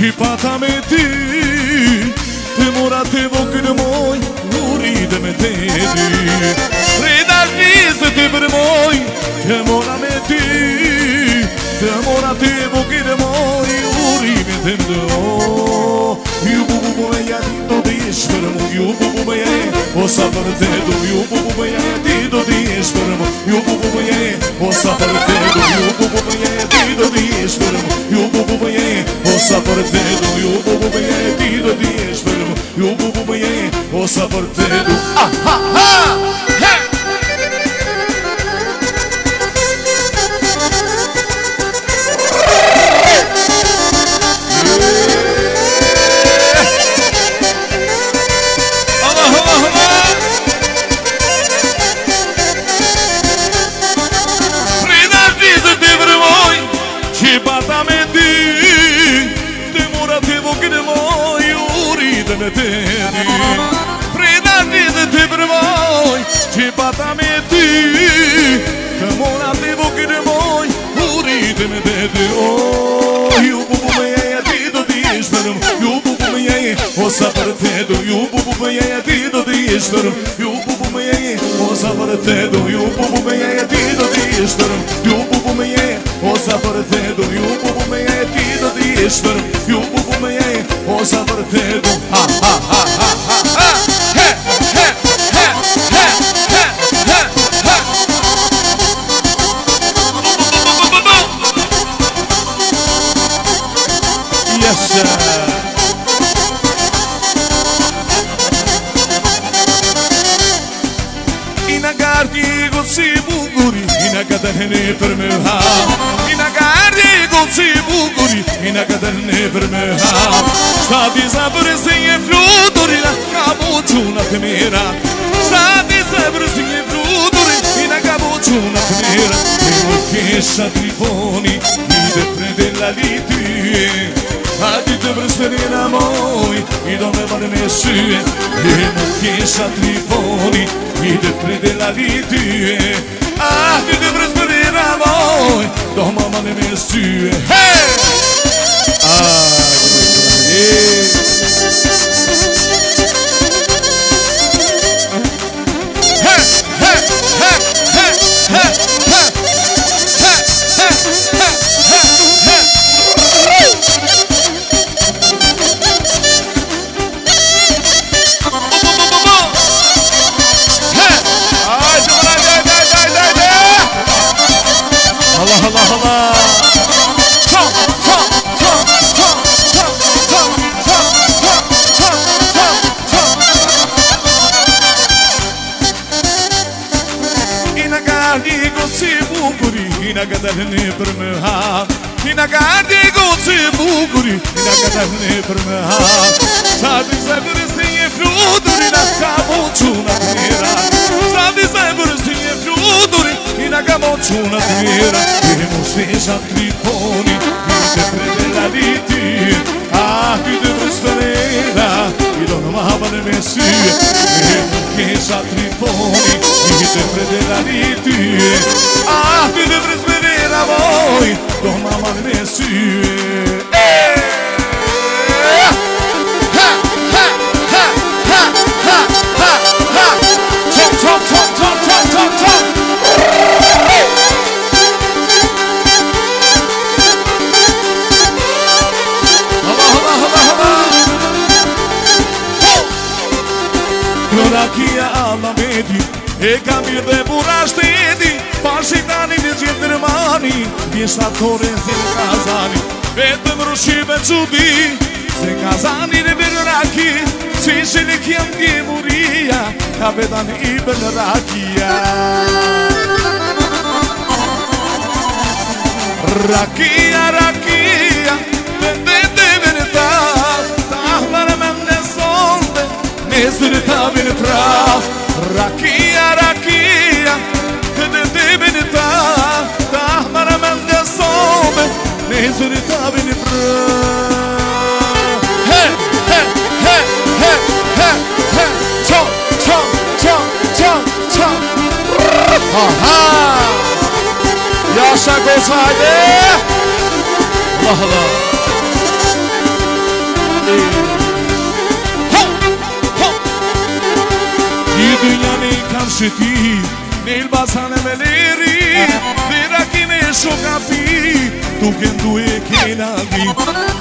Shqipatami ti Të te të vokën moj Nurit e me te ti Rida shlisë të përmoj Të mora me te Të mora të vokën moj Urim e të mdo Ju bubu bu me ja ti do të ishë për mu Ju bubu me ja o sa për te do Ju bubu me ja ti do të ishë për të vou ju po po bëje ti vou të jesh vou mu ju o é é sa për bebe oh ju bubu me je ti do e o bubu me je osa për te e o bubu me je ti do dishmërim ju bubu me je osa për te do ju bubu me je ti do dishmërim ju bubu me je osa për te do ju bubu me je ti do dishmërim ju bubu me je osa për te do ha ha ha ha ha momci buguri i nekadar ne vrmeha Šta ti zabrzinje fludurila ka bučuna kmira Šta ti zabrzinje fluduri i neka bučuna kmira Evo keša triboni ide prede la litije A ti te vrstenina moj i dome varne šije Evo keša triboni ide prede la litije A ti te vrstenina don't mama me miss too Hey! Ah, Hey, hey, hey, hey, hey i n a g a d i g o si bucuri Hina gadarne për më hap i n a gardigo si bucuri Hina gadarne për më hap Sa di s a b ë r si e fluturi Na ka mo h u n a të i r a Sa di s a b ë r si e fluturi i n a ka mo h u n a të i r a h i n m o s h e j a t r i t o n i Hina të p r e d e l a di ti Ah, i n a t e s t a r e l a i n a n o m a h a b a n e mesi h i n kesha t r i t o n i E ka mirë dhe bura shteti, Pashitani në gjitërmani, Mjështë atore në zirë kazani, E të mërë shqipet që di, Zirë kazani në berë rakia, Si shilë këjam një muria, Kapetani i berë rakia. Rakia, rakia, Më dhe të verëtas, Të ahmërë me Rakia, rakia, بنتاح تاح مرة من دي صوب نهزوني تا بنبرا هي هي هي هي هي هي تشو تشو تشو تشو تشو ها ها Yaşa koç haydi Allah Allah Bir dünyanın karşıtı Bilbasan emeleri Berakine shokapi Duke ndu e kenagi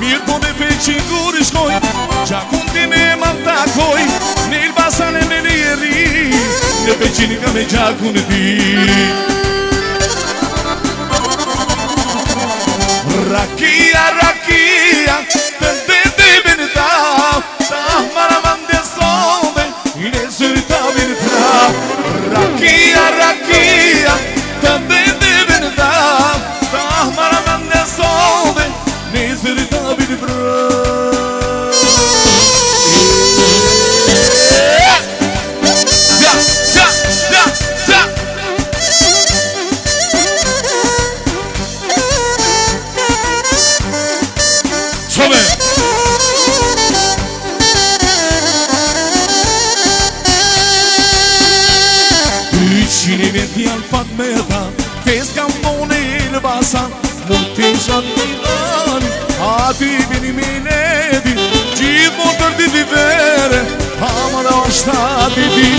Mirë po me peqi kur i shkoj Qa kundin e ma takoj Në ilbasan e me leri Në peqini ka me gjakun e ti Rakia, rakia vivere Amar o shtati di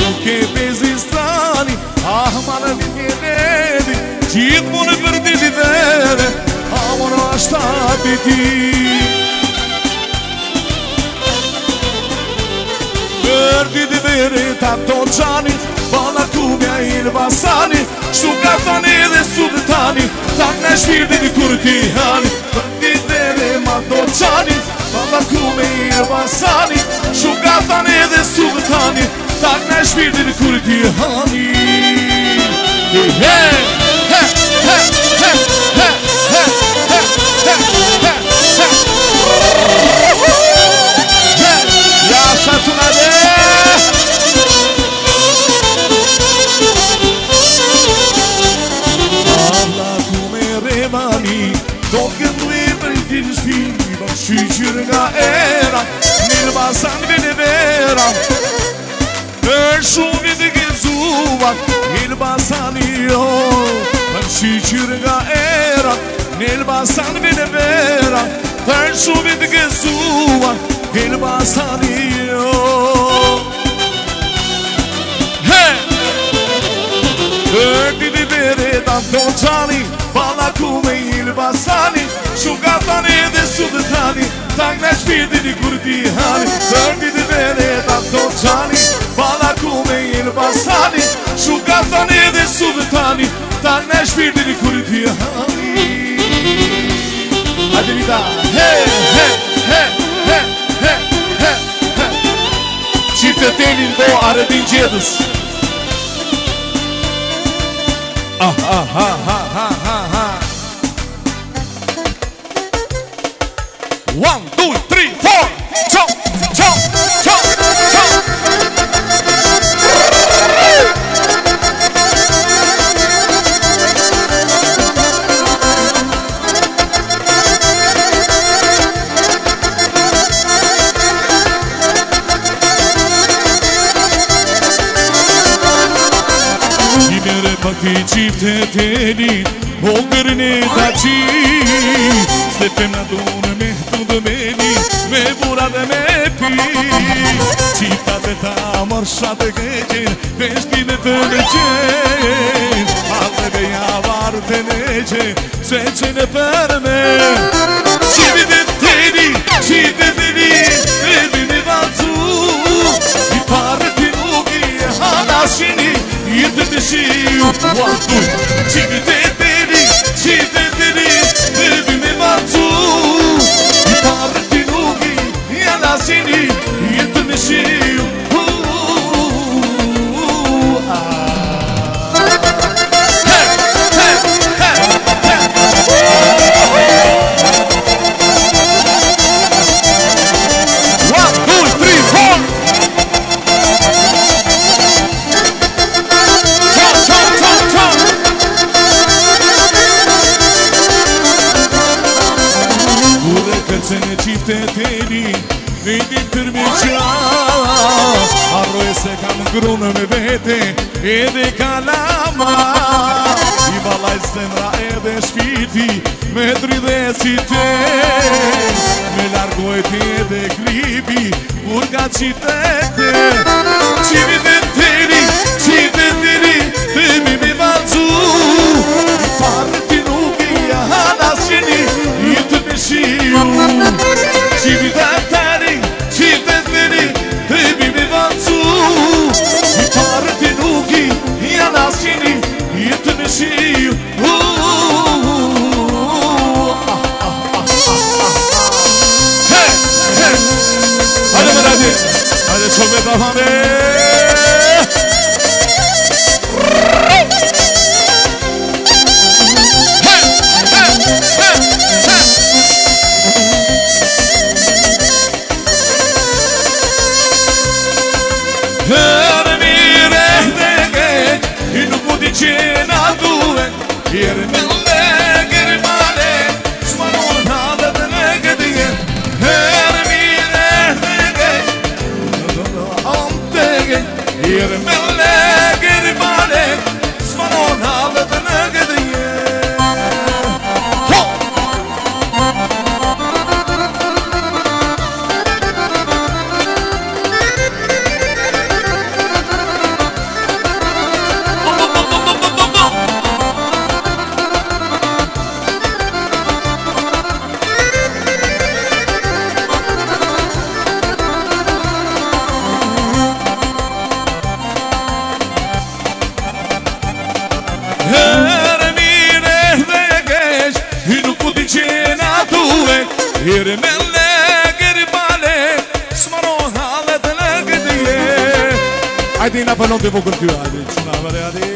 Nuk e pezi strani Amar di një redi Gjitë më në përdi di vere Amar o shtati di Përdi di vere të ato gjani Bona kumja i në basani Shtu ka thani dhe su të tani Ta në shpirti kur ti hani Përdi di vere më ato gjani Tarku me i e basani Shumë gafani edhe subetani Tak në shpirtin e kur e ti e hani He, he, he, he Nga era, një lëbasan vera Tërë shumit gëzuar, një lëbasani Tërë didi veret atë të qani, jo. bala ku me një lëbasani Shumë ka tani dhe sudë tani, tak në shpiti dhe kur hani Tërë didi veret të qani, bala ku me një lëbasani Satan edhe subtani Ta në shpirtin kur ti hani Hajde vita He, he, he, he, he, he, he do arëtin gjedës Ah, ah, ah, ah, ah, ah, ah One, two, three, four, jump Dinere pakı çifte din, O na gırne taçı Stefemna donu mehtudu beni Ve burada mepi te ta marşadı gecen Vestine tönecen Halde ve yavar tenece Seçene perme Şimdi de one. shkrunë me vete edhe kalama I balaj zemra edhe shpiti me dridhesi te Me largohet edhe kripi kur ka qitete Qivite me, Kahame. mattina per non devo continuare.